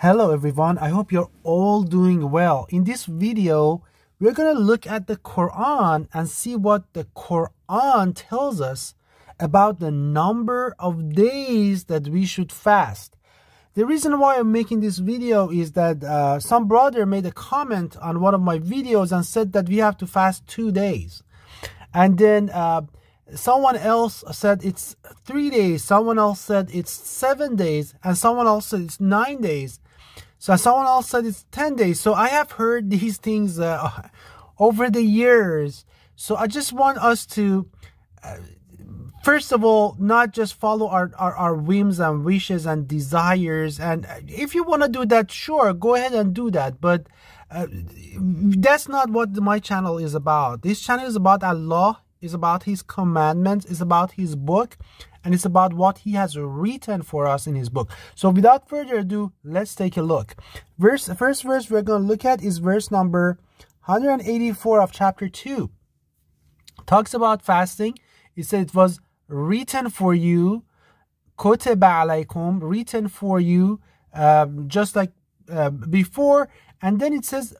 Hello everyone, I hope you're all doing well. In this video, we're going to look at the Quran and see what the Quran tells us about the number of days that we should fast. The reason why I'm making this video is that uh, some brother made a comment on one of my videos and said that we have to fast two days. And then uh, someone else said it's three days, someone else said it's seven days, and someone else said it's nine days. So someone else said it's 10 days. So I have heard these things uh, over the years. So I just want us to, uh, first of all, not just follow our, our, our, whims and wishes and desires. And if you want to do that, sure, go ahead and do that. But uh, that's not what my channel is about. This channel is about Allah, is about His commandments, is about His book, and it's about what he has written for us in his book. So without further ado, let's take a look. Verse, first verse we're going to look at is verse number 184 of chapter 2. Talks about fasting. It said it was written for you, koteba alaykum, written for you, um, just like uh, before. And then it says,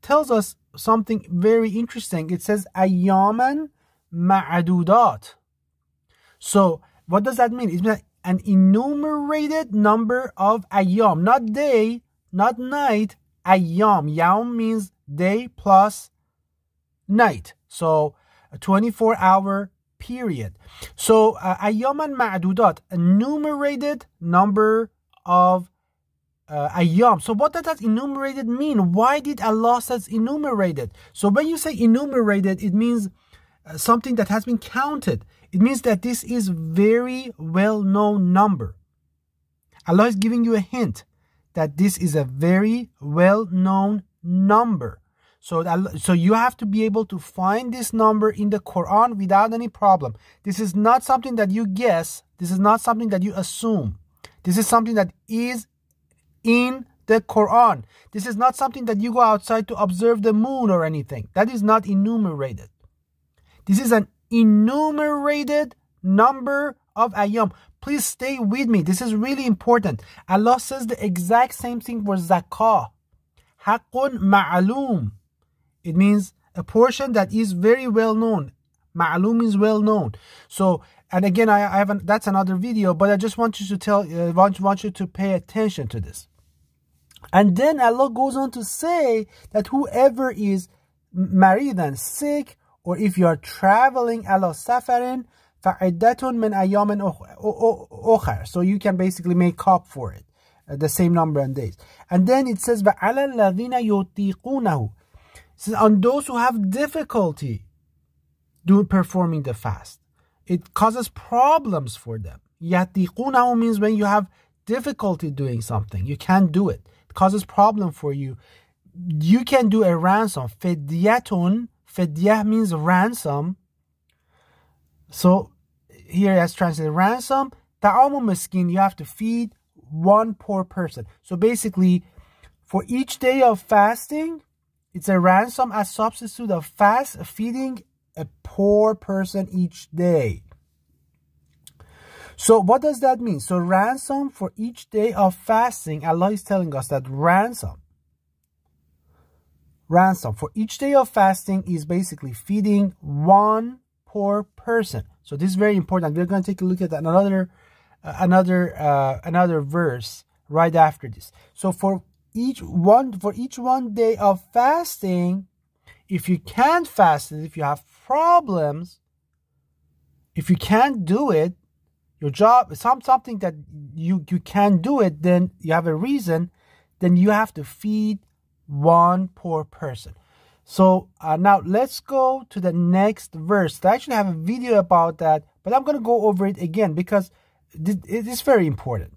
tells us something very interesting. It says, ayyaman ma'adudat. So what does that mean? It means an enumerated number of ayyam, not day, not night, ayyam. Yam means day plus night. So a 24 hour period. So uh, and ma'dudat, enumerated number of uh. So what does that enumerated mean? Why did Allah says enumerated? So when you say enumerated, it means uh, something that has been counted. It means that this is very well-known number. Allah is giving you a hint that this is a very well-known number. So, so you have to be able to find this number in the Quran without any problem. This is not something that you guess. This is not something that you assume. This is something that is in the Quran. This is not something that you go outside to observe the moon or anything. That is not enumerated. This is an enumerated number of ayam. Please stay with me. This is really important. Allah says the exact same thing for zakah. Haqqun ma'alum. It means a portion that is very well known. Ma'alum is well known. So, and again, I, I haven't, that's another video, but I just want you to tell, uh, want, want you to pay attention to this. And then Allah goes on to say that whoever is married and sick or if you are traveling ala safarin فعدة من أيام أخر so you can basically make up for it uh, the same number of days and then it says وعلى الذين يطيقونه says on those who have difficulty doing performing the fast it causes problems for them يطيقونه means when you have difficulty doing something you can't do it it causes problem for you you can do a ransom فدية Fidyah means ransom. So here as translated ransom. Ta'amu miskin, you have to feed one poor person. So basically, for each day of fasting, it's a ransom as substitute of fast, feeding a poor person each day. So what does that mean? So ransom for each day of fasting, Allah is telling us that ransom ransom for each day of fasting is basically feeding one poor person. So this is very important. We're going to take a look at another uh, another uh, another verse right after this. So for each one for each one day of fasting, if you can't fast it, if you have problems, if you can't do it, your job some something that you you can't do it, then you have a reason, then you have to feed one poor person. So uh, now let's go to the next verse. I actually have a video about that, but I'm going to go over it again because it is very important.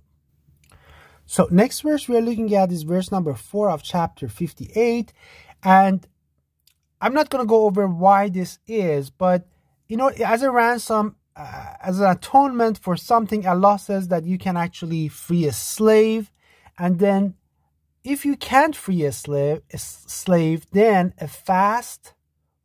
So next verse we're looking at is verse number 4 of chapter 58. And I'm not going to go over why this is, but you know, as a ransom, uh, as an atonement for something, Allah says that you can actually free a slave and then if you can't free a slave, a slave, then a fast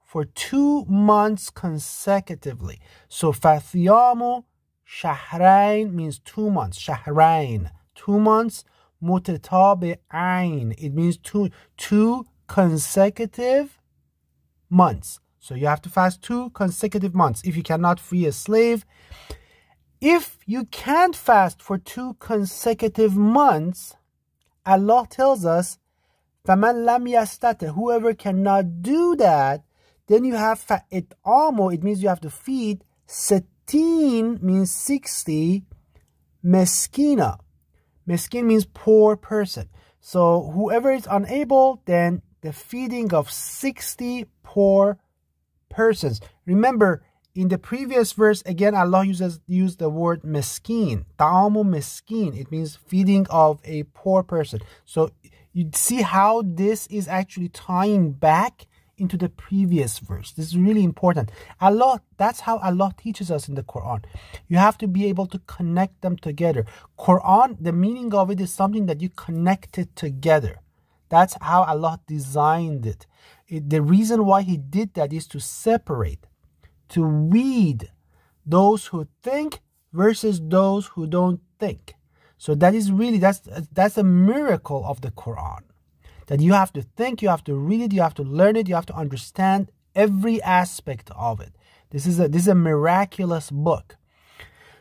for two months consecutively. So fathiyamu shahrain means two months. Shahrain, two months متتابعين. It means two, two consecutive months. So you have to fast two consecutive months if you cannot free a slave. If you can't fast for two consecutive months, Allah tells us, فَمَنْ لَمْ يَسْتَطِعْ Whoever cannot do that, then you have فَإِطْعَامُ It means you have to feed. Sitin means 60. Meskina. Meskin means poor person. So whoever is unable, then the feeding of 60 poor persons. Remember, in the previous verse, again, Allah uses used the word meskin. Ta'amu meskin. It means feeding of a poor person. So you see how this is actually tying back into the previous verse. This is really important. Allah, that's how Allah teaches us in the Quran. You have to be able to connect them together. Quran, the meaning of it is something that you connect it together. That's how Allah designed it. it. The reason why He did that is to separate, to weed those who think versus those who don't think. So that is really that's that's a miracle of the Quran. That you have to think, you have to read it, you have to learn it, you have to understand every aspect of it. This is a this is a miraculous book.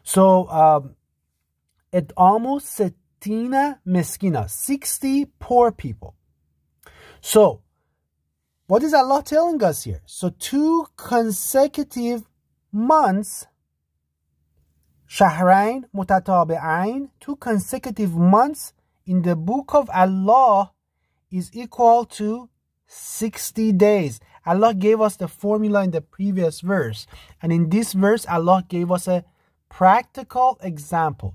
So um, it almost setina meskina, 60 poor people. So, what is Allah telling us here? So, two consecutive months, Shahrain mutatabi'ain, two consecutive months in the book of Allah is equal to 60 days. Allah gave us the formula in the previous verse. And in this verse, Allah gave us a practical example.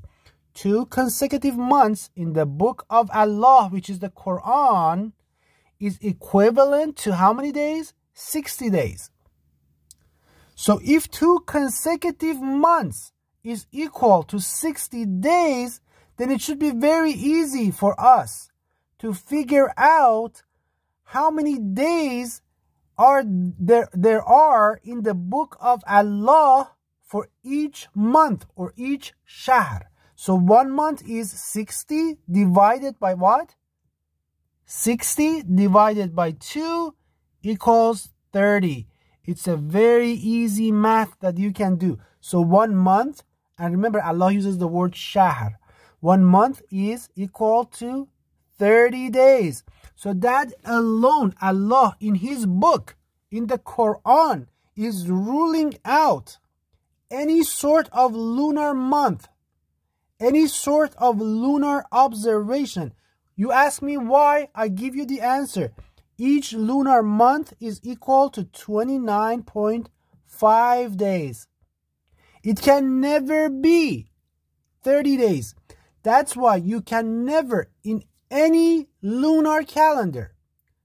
Two consecutive months in the book of Allah, which is the Quran, is equivalent to how many days? 60 days. So if two consecutive months is equal to 60 days, then it should be very easy for us to figure out how many days are there there are in the book of Allah for each month or each shahr. So one month is 60 divided by what? 60 divided by 2 equals 30. It's a very easy math that you can do. So one month, and remember Allah uses the word shahr. One month is equal to 30 days. So that alone, Allah in His book, in the Quran, is ruling out any sort of lunar month, any sort of lunar observation you ask me why, I give you the answer. Each lunar month is equal to 29.5 days. It can never be 30 days. That's why you can never, in any lunar calendar,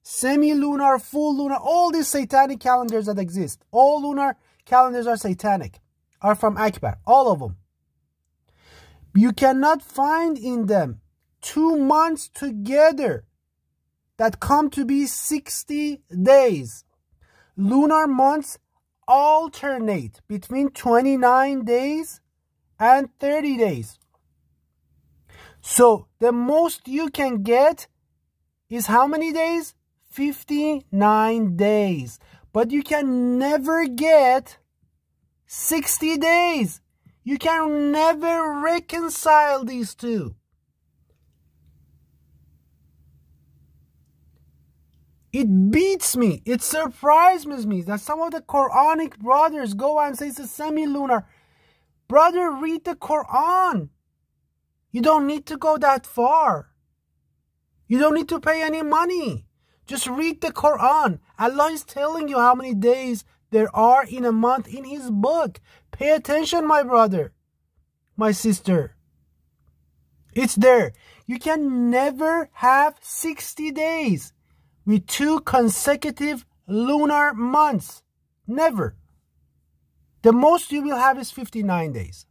semi-lunar, full lunar, all these satanic calendars that exist, all lunar calendars are satanic, are from Akbar, all of them. You cannot find in them two months together that come to be 60 days. Lunar months alternate between 29 days and 30 days. So the most you can get is how many days? 59 days. But you can never get 60 days. You can never reconcile these two. It beats me. It surprises me that some of the Quranic brothers go and say it's a semi-lunar. Brother, read the Quran. You don't need to go that far. You don't need to pay any money. Just read the Quran. Allah is telling you how many days there are in a month in His book. Pay attention, my brother, my sister. It's there. You can never have 60 days with two consecutive lunar months. Never. The most you will have is 59 days.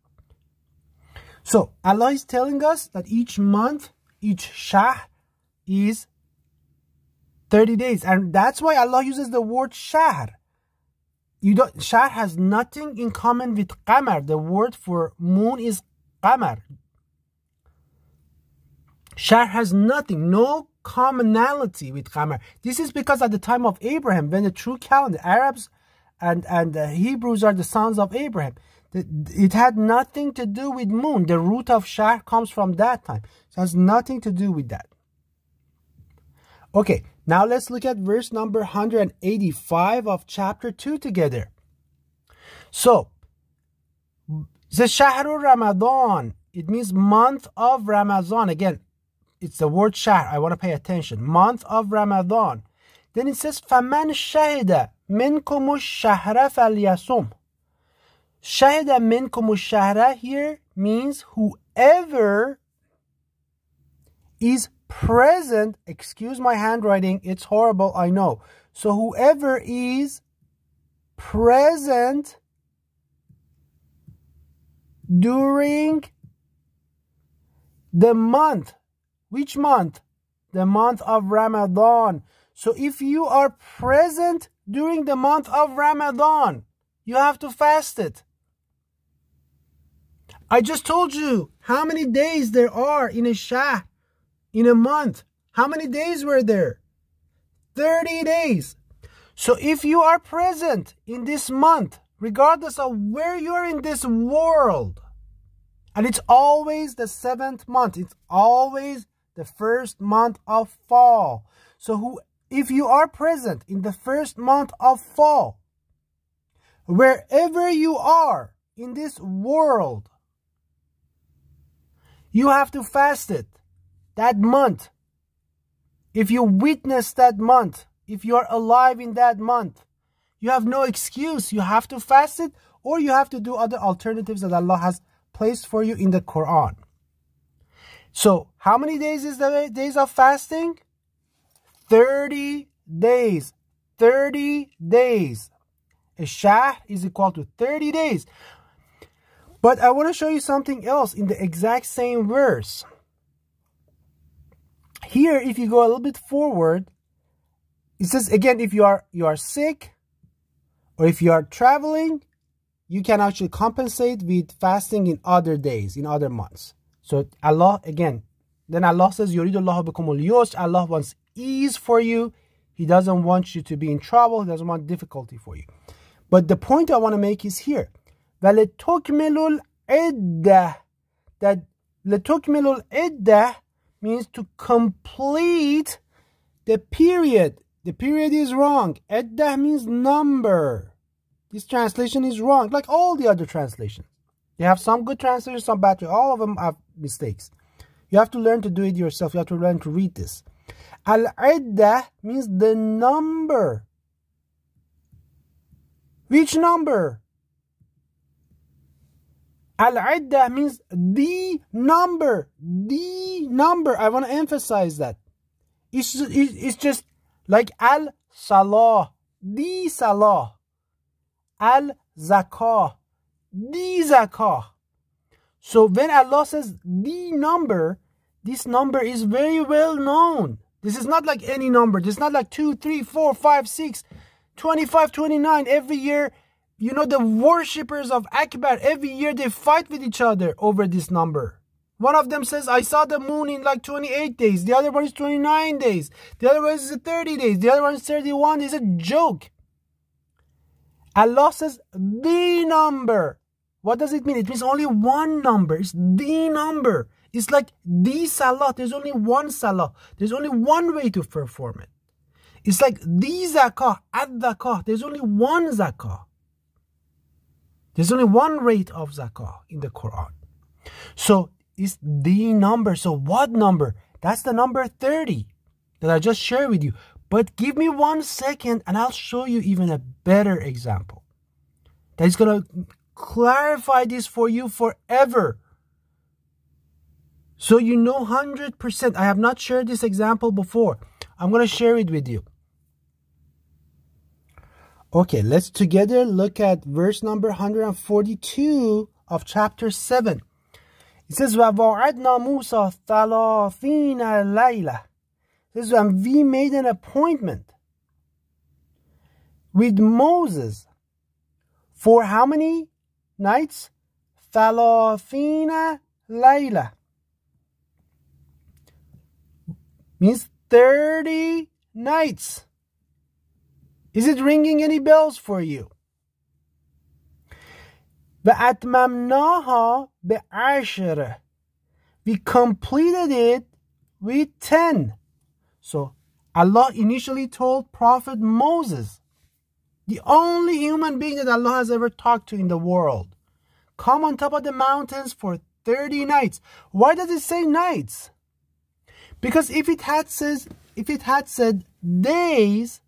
So Allah is telling us that each month, each shah is 30 days. And that's why Allah uses the word shahr. You don't, shahr has nothing in common with qamar. The word for moon is qamar. Shahr has nothing, no commonality with Qamar. This is because at the time of Abraham, when the true calendar, Arabs and, and the Hebrews are the sons of Abraham, it had nothing to do with moon. The root of Shah comes from that time. So it has nothing to do with that. Okay, now let's look at verse number 185 of chapter 2 together. So, the Shahru Ramadan, it means month of Ramadan. Again, it's the word shahr. I want to pay attention. Month of Ramadan. Then it says, فَمَنْ شَهِدَ مِنْكُمُ الشَّهْرَ فَلْيَصُمْ شَهِدَ مِنْكُمُ الشَّهْرَ here means whoever is present, excuse my handwriting, it's horrible, I know. So whoever is present during the month which month? The month of Ramadan. So if you are present during the month of Ramadan, you have to fast it. I just told you how many days there are in a Shah in a month. How many days were there? 30 days. So if you are present in this month, regardless of where you are in this world, and it's always the seventh month, it's always the first month of fall. So who, if you are present in the first month of fall, wherever you are in this world, you have to fast it that month. If you witness that month, if you are alive in that month, you have no excuse. You have to fast it or you have to do other alternatives that Allah has placed for you in the Quran. So, how many days is the days of fasting? 30 days. 30 days. A shah is equal to 30 days. But I want to show you something else in the exact same verse. Here, if you go a little bit forward, it says again, if you are you are sick or if you are traveling, you can actually compensate with fasting in other days, in other months. So Allah, again, then Allah says, Yuridullahu bikumul yusr. Allah wants ease for you. He doesn't want you to be in trouble. He doesn't want difficulty for you. But the point I want to make is here. وَلِتُكْمِلُ الْعِدَّةِ That لِتُكْمِلُ الْعِدَّةِ means to complete the period. The period is wrong. Iddah means number. This translation is wrong, like all the other translations. You have some good translations, some bad. All of them have mistakes. You have to learn to do it yourself. You have to learn to read this. Al-iddah means the number. Which number? Al-iddah means the number. The number. I want to emphasize that. It's, it's just like al-salah. The salah. Al-zakah the zakah. So when Allah says the number, this number is very well known. This is not like any number. This is not like 2, 3, 4, 5, 6, 25, 29. Every year, you know, the worshippers of Akbar, every year they fight with each other over this number. One of them says, I saw the moon in like 28 days. The other one is 29 days. The other one is 30 days. The other one is 31. It's a joke. Allah says the number. What does it mean? It means only one number. It's the number. It's like the salah. There's only one salah. There's only one way to perform it. It's like the zakah, at zakah. There's only one zakah. There's only one rate of zakah in the Quran. So it's the number. So what number? That's the number 30 that I just shared with you. But give me one second and I'll show you even a better example that is going to clarify this for you forever. So you know 100%. I have not shared this example before. I'm going to share it with you. Okay, let's together look at verse number 142 of chapter 7. It says, وَوَعَدْنَا مُوسَى ثَلَاثِينَ لَيْلَةً This is when we made an appointment with Moses for how many nights? ثلاثين ليلة means 30 nights. Is it ringing any bells for you? وَأَتْمَمْنَاهَا بِعَشْرٍ We completed it with 10. So Allah initially told Prophet Moses, the only human being that Allah has ever talked to in the world, come on top of the mountains for 30 nights. Why does it say nights? Because if it had says if it had said days,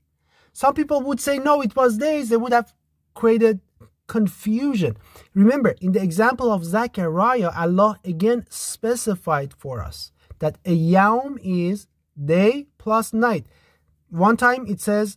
some people would say no, it was days. They would have created confusion. Remember, in the example of Zechariah, Allah again specified for us that a yawm is day plus night. One time it says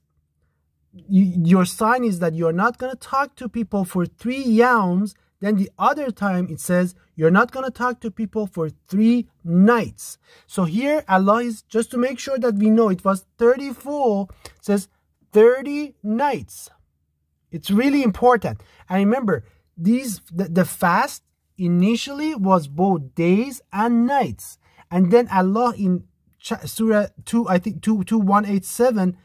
your sign is that you're not going to talk to people for three yams. Then the other time it says you're not going to talk to people for three nights. So here Allah is just to make sure that we know it was 30 full, says 30 nights. It's really important. And remember, these the, the fast initially was both days and nights. And then Allah in Surah 2, I think 2, 2 187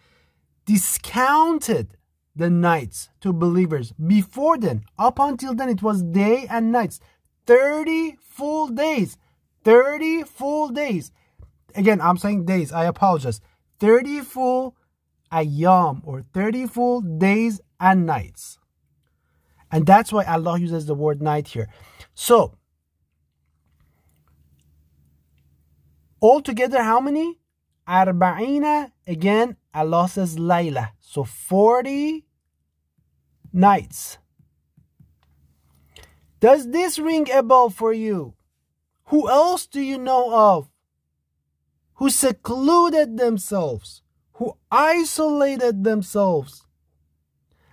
discounted the nights to believers. Before then, up until then, it was day and nights. 30 full days. 30 full days. Again, I'm saying days. I apologize. 30 full ayam or 30 full days and nights. And that's why Allah uses the word night here. So, altogether, how many? Arba'ina, again, Says Layla. So 40 nights. Does this ring a bell for you? Who else do you know of who secluded themselves, who isolated themselves,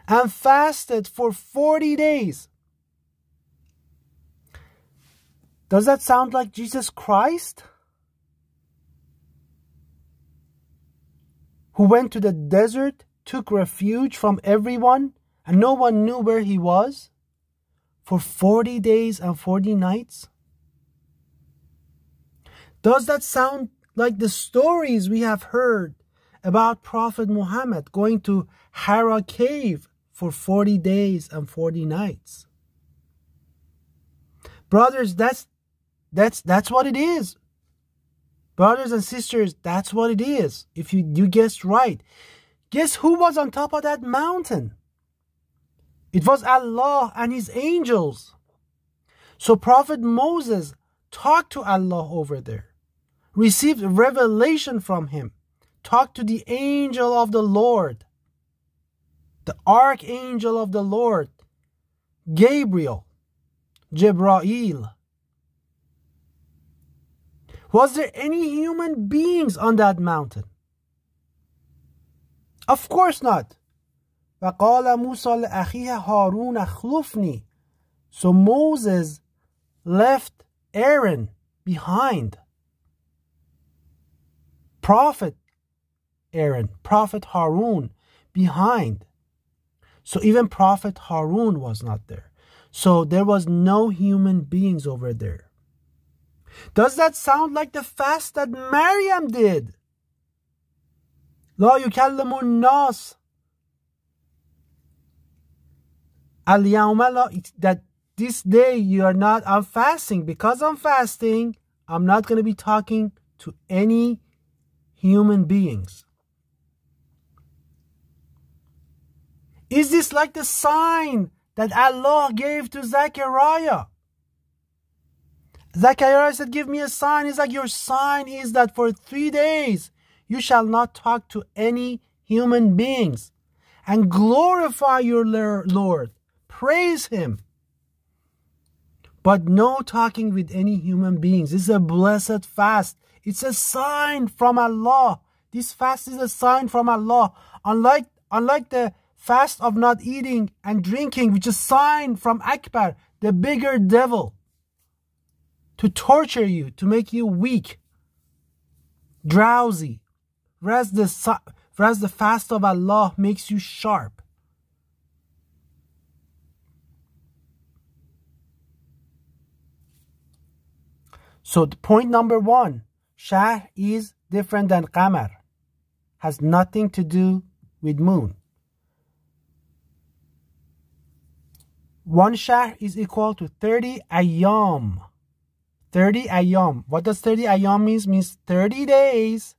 and fasted for 40 days? Does that sound like Jesus Christ? Who went to the desert, took refuge from everyone, and no one knew where he was? For 40 days and 40 nights? Does that sound like the stories we have heard about Prophet Muhammad going to Hira cave for 40 days and 40 nights? Brothers, that's that's that's what it is. Brothers and sisters, that's what it is. If you, you guessed right. Guess who was on top of that mountain? It was Allah and His angels. So Prophet Moses talked to Allah over there received revelation from him, talked to the angel of the Lord, the archangel of the Lord, Gabriel, Jebrail. Was there any human beings on that mountain? Of course not. وقال موسى لأخيه هارون اخلفني So Moses left Aaron behind prophet Aaron, prophet Harun behind. So even prophet Harun was not there. So there was no human beings over there. Does that sound like the fast that Maryam did? لا يكلم الناس اليوم that this day you are not I'm fasting because I'm fasting I'm not going to be talking to any human beings. Is this like the sign that Allah gave to Zechariah? Zechariah said, Give me a sign. He's like, Your sign is that for three days you shall not talk to any human beings and glorify your Lord. Praise Him. But no talking with any human beings. This is a blessed fast. It's a sign from Allah. This fast is a sign from Allah. Unlike, unlike the fast of not eating and drinking, which is a sign from Akbar, the bigger devil, to torture you, to make you weak, drowsy. Whereas the, the fast of Allah makes you sharp. So the point number one, Shahr is different than qamar. Has nothing to do with moon. One shahr is equal to 30 ayam. 30 ayam. What does 30 ayam means? Means 30 days.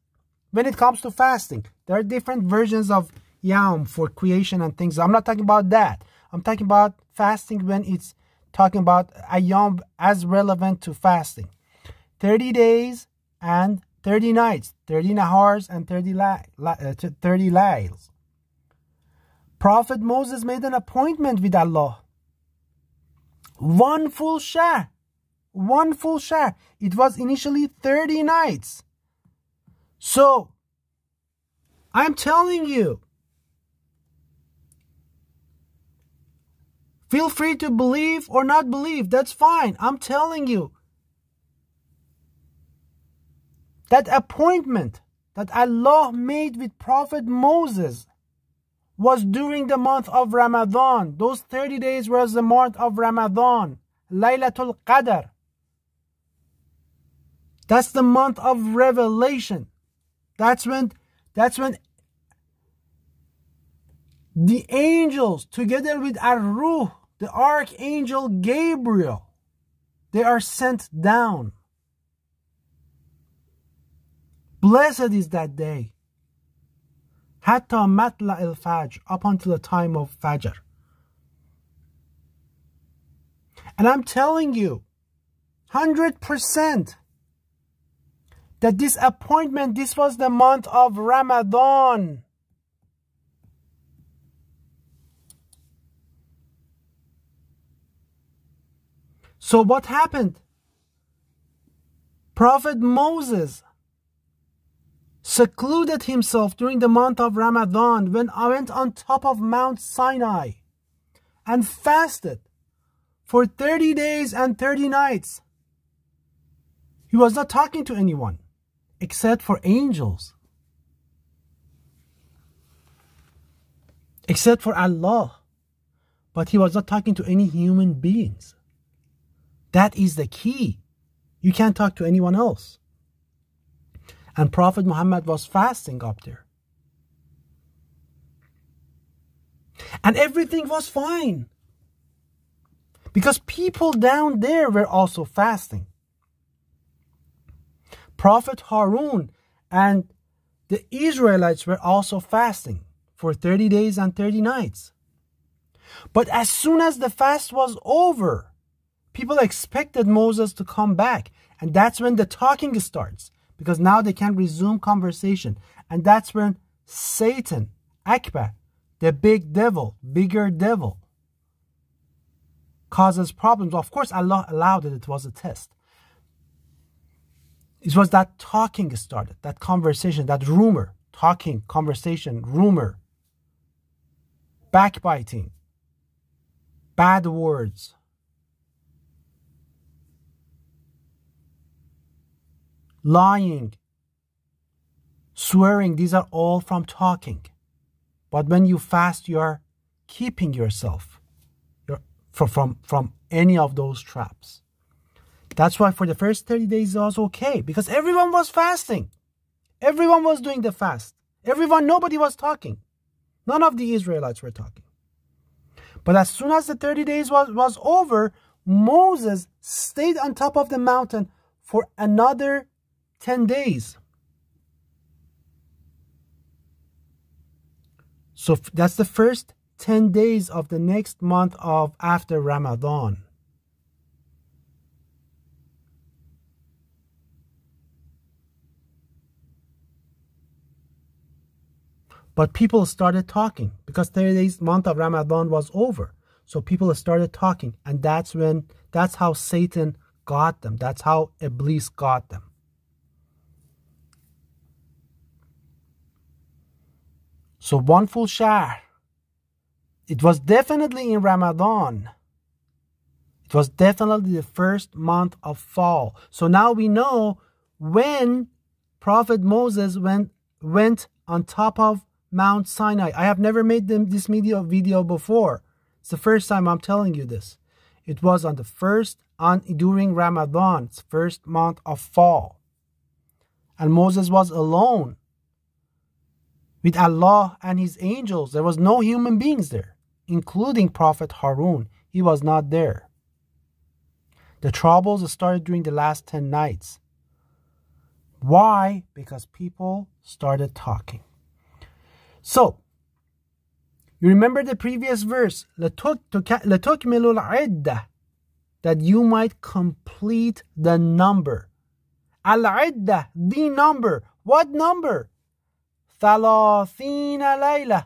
When it comes to fasting, there are different versions of yam for creation and things. I'm not talking about that. I'm talking about fasting when it's talking about ayam as relevant to fasting. 30 days and 30 nights, 30 nahars and 30 la, uh, 30 layls. Prophet Moses made an appointment with Allah one full shahr. One full shahr. It was initially 30 nights. So, I'm telling you, feel free to believe or not believe. That's fine. I'm telling you. That appointment that Allah made with Prophet Moses was during the month of Ramadan. Those 30 days was the month of Ramadan. Laylatul Qadr. That's the month of revelation. That's when that's when the angels together with Ar-Ruh, the archangel Gabriel, they are sent down. Blessed is that day. Hatta matla al fajr, up until the time of Fajr. And I'm telling you, 100% that disappointment. this was the month of Ramadan. So what happened? Prophet Moses secluded himself during the month of Ramadan when I went on top of Mount Sinai and fasted for 30 days and 30 nights. He was not talking to anyone except for angels, except for Allah. But he was not talking to any human beings. That is the key. You can't talk to anyone else. And Prophet Muhammad was fasting up there. And everything was fine. Because people down there were also fasting. Prophet Harun and the Israelites were also fasting for 30 days and 30 nights. But as soon as the fast was over, people expected Moses to come back. And that's when the talking starts because now they can resume conversation. And that's when Satan, Akbar, the big devil, bigger devil, causes problems. Of course, Allah allowed it, it was a test. It was that talking started, that conversation, that rumor, talking, conversation, rumor, backbiting, bad words, lying, swearing, these are all from talking. But when you fast, you are keeping yourself. From, from, from any of those traps. That's why for the first 30 days it was okay because everyone was fasting. Everyone was doing the fast. Everyone, nobody was talking. None of the Israelites were talking. But as soon as the 30 days was, was over, Moses stayed on top of the mountain for another 10 days. So that's the first 10 days of the next month of after Ramadan. But people started talking because 30 days month of Ramadan was over. So people started talking and that's when that's how Satan got them. That's how Iblis got them. So one full shahr. It was definitely in Ramadan. It was definitely the first month of fall. So now we know when Prophet Moses went went on top of Mount Sinai. I have never made them, this video video before. It's the first time I'm telling you this. It was on the first on during Ramadan, first month of fall. And Moses was alone with Allah and his angels. There was no human beings there, including Prophet Harun. He was not there. The troubles started during the last 10 nights. Why? Because people started talking. So, you remember the previous verse, لَتُكْمِلُ الْعِدَّةِ that you might complete the number. Al-iddah, the number. What number? Thalathina layla.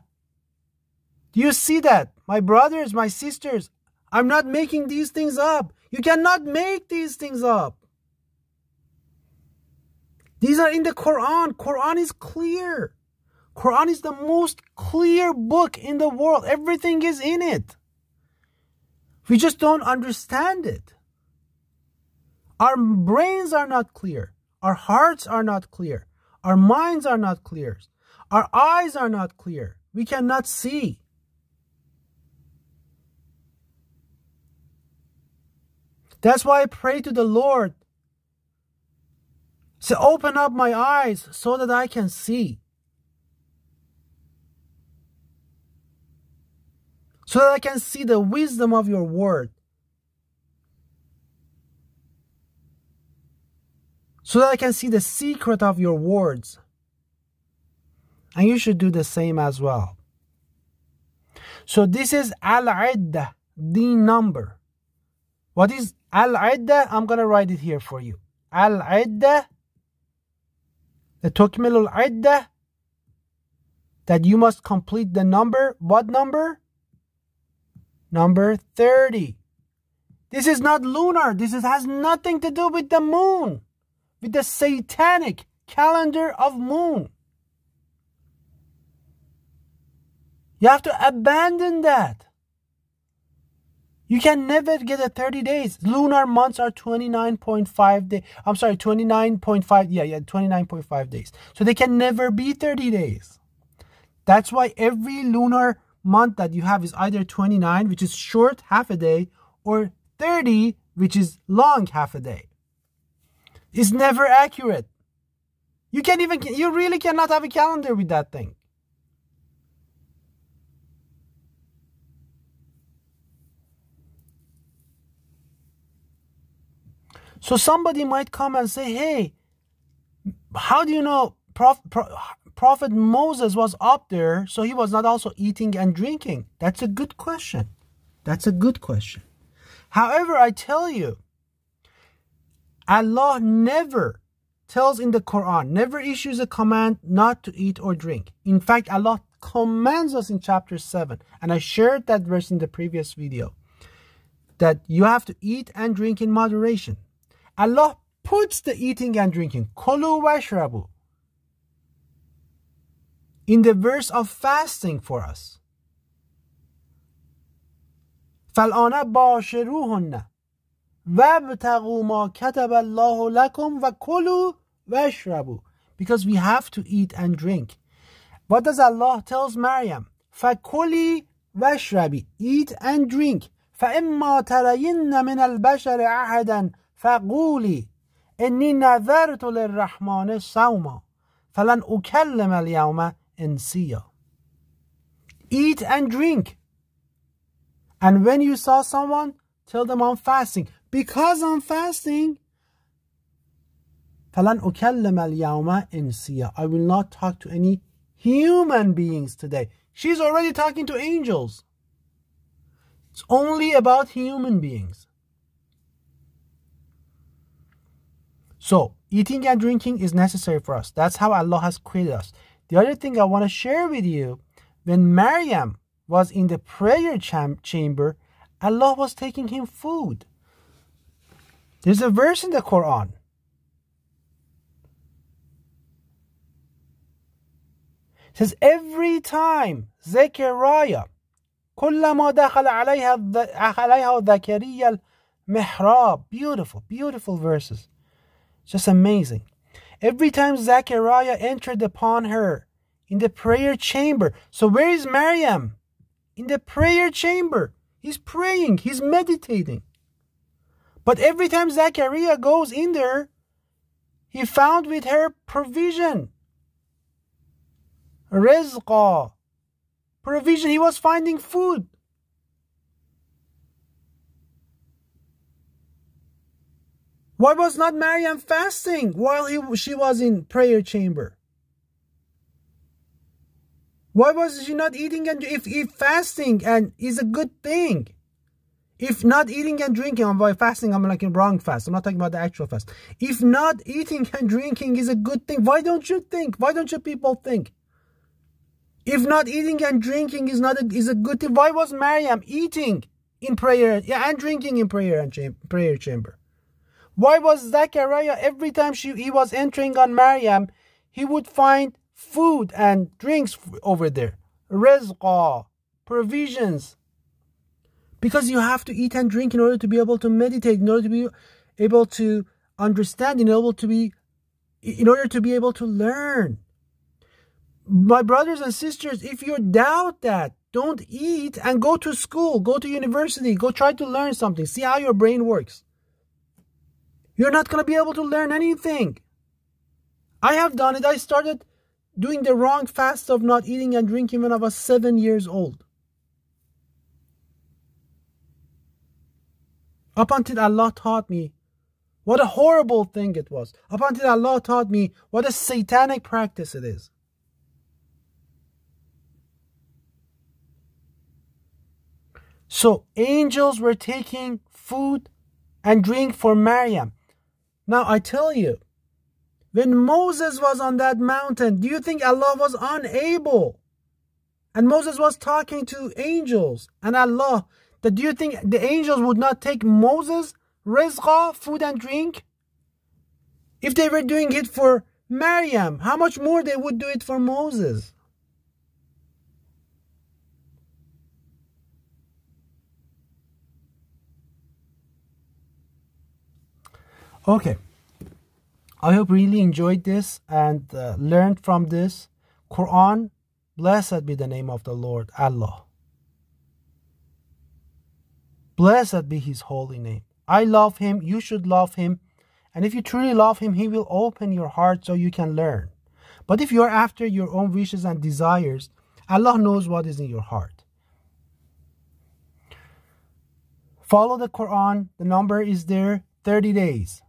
Do you see that? My brothers, my sisters, I'm not making these things up. You cannot make these things up. These are in the Quran. Quran is clear. Quran is the most clear book in the world. Everything is in it. We just don't understand it. Our brains are not clear. Our hearts are not clear. Our minds are not clear. Our eyes are not clear. We cannot see. That's why I pray to the Lord. Say, open up my eyes so that I can see. So that I can see the wisdom of your word. So that I can see the secret of your words. And you should do the same as well. So this is al-idda, the number. What is al-idda? I'm going to write it here for you. Al-idda, the tukmilul idda, that you must complete the number. What number? Number 30. This is not lunar. This is, has nothing to do with the moon, with the satanic calendar of moon. You have to abandon that. You can never get a 30 days. Lunar months are 29.5 days. I'm sorry, 29.5. Yeah, yeah, 29.5 days. So they can never be 30 days. That's why every lunar month that you have is either 29, which is short, half a day, or 30, which is long, half a day. It's never accurate. You can't even, you really cannot have a calendar with that thing. So somebody might come and say, hey, how do you know Prof, Pro, Prophet Moses was up there, so he was not also eating and drinking? That's a good question. That's a good question. However, I tell you, Allah never tells in the Quran, never issues a command not to eat or drink. In fact, Allah commands us in chapter 7, and I shared that verse in the previous video, that you have to eat and drink in moderation. Allah puts the eating and drinking, kolu washrabu, in the verse of fasting for us. فالآن باشروهن وابتغوا ما كتب الله لكم وكلوا واشربوا because we have to eat and drink. What does Allah tells Maryam? فكلي واشربي eat and drink فإما ترين من البشر أحدا فقولی انی نذرت للرحمن صوما فلن اکلم اليوم انسیا Eat and drink. And when you saw someone, tell them I'm fasting. Because I'm fasting, فَلَنْ أُكَلِّمَ الْيَوْمَ إِنْسِيًا I will not talk to any human beings today. She's already talking to angels. It's only about human beings. So, eating and drinking is necessary for us. That's how Allah has created us. The other thing I want to share with you when Maryam was in the prayer cham- chamber, Allah was taking him food. There's a verse in the Quran. It says, Every time Zechariah, كلما دخل عليها عليها ذكريا المحراب beautiful beautiful verses just amazing. Every time Zechariah entered upon her in the prayer chamber. So where is Maryam? In the prayer chamber. He's praying, he's meditating. But every time Zechariah goes in there, he found with her provision. Rizqa. Provision. He was finding food. Why was not Maryam fasting while he, she was in prayer chamber? Why was she not eating and if, if fasting and is a good thing? If not eating and drinking, I'm by fasting, I'm like a wrong fast. I'm not talking about the actual fast. If not eating and drinking is a good thing, why don't you think? Why don't you people think? If not eating and drinking is not a, is a good thing, why was Maryam eating in prayer yeah, and drinking in prayer and prayer chamber? Why was Zechariah every time she, he was entering on Maryam, he would find food and drinks over there, rizqa, provisions, because you have to eat and drink in order to be able to meditate, in order to be able to understand, in order to be, in order to be able to learn. My brothers and sisters, if you doubt that, don't eat and go to school, go to university, go try to learn something. See how your brain works. You're not going to be able to learn anything. I have done it. I started doing the wrong fast of not eating and drinking when I was seven years old. Up until Allah taught me what a horrible thing it was. Up until Allah taught me what a satanic practice it is. So angels were taking food and drink for Maryam. Now I tell you, when Moses was on that mountain, do you think Allah was unable? And Moses was talking to angels and Allah that do you think the angels would not take Moses rizqa, food and drink? If they were doing it for Maryam, how much more they would do it for Moses? Okay. I hope really enjoyed this and uh, learned from this. Quran, blessed be the name of the Lord, Allah. Blessed be his holy name. I love him. You should love him. And if you truly love him, he will open your heart so you can learn. But if you are after your own wishes and desires, Allah knows what is in your heart. Follow the Quran. The number is there 30 days.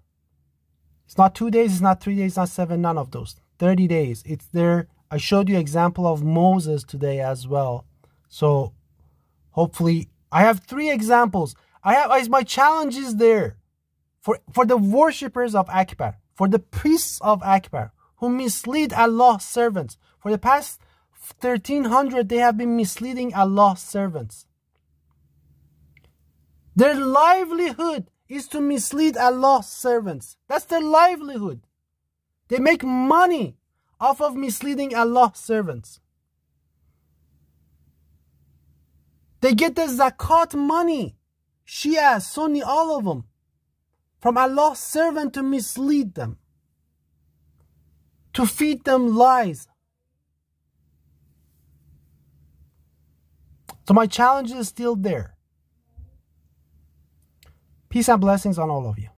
It's not two days, it's not three days, not seven, none of those. 30 days. It's there. I showed you example of Moses today as well. So hopefully I have three examples. I have my challenge is there for, for the worshippers of Akbar, for the priests of Akbar who mislead Allah's servants. For the past 1300, they have been misleading Allah's servants. Their livelihood is to mislead Allah's servants. That's their livelihood. They make money off of misleading Allah's servants. They get the zakat money, Shia, Sunni, all of them, from Allah's servant to mislead them, to feed them lies. So my challenge is still there. Peace and blessings on all of you.